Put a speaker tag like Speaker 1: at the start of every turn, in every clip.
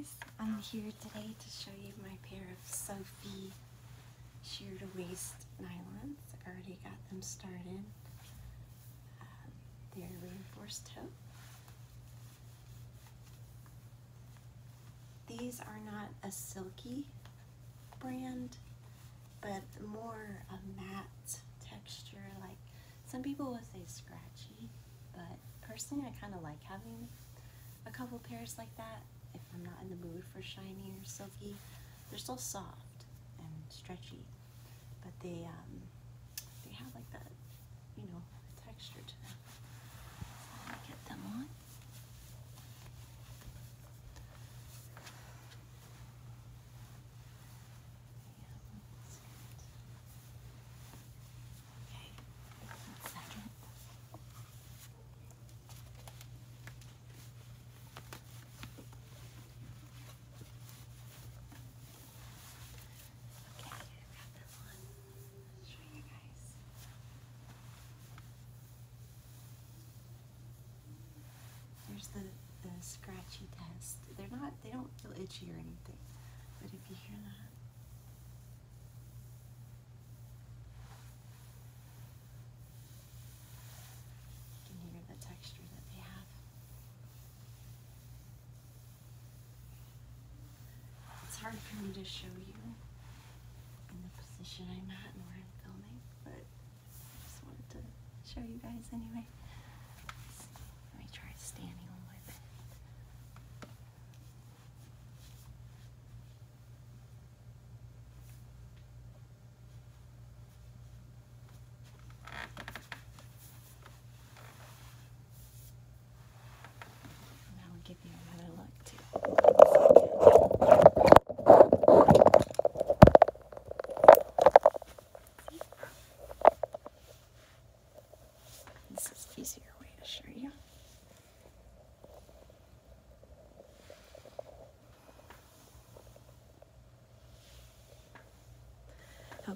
Speaker 1: guys, I'm here today to show you my pair of Sophie sheer to waist nylons. I already got them started. Um, they're reinforced toe. These are not a silky brand, but more a matte texture. Like some people would say scratchy, but personally I kind of like having a couple pairs like that if I'm not in the mood for shiny or silky. They're still soft and stretchy, but they um, they have like that, you know, texture to them. So let me get them on. Okay, one second. Okay, I've got them on. I'll show you guys. Here's the, the scratchy test. They're not, they don't feel itchy or anything. But if you hear that, you can hear the texture that they have. It's hard for me to show you in the position I'm at and where I'm filming, but I just wanted to show you guys anyway.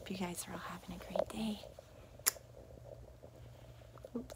Speaker 1: Hope you guys are all having a great day. Oops.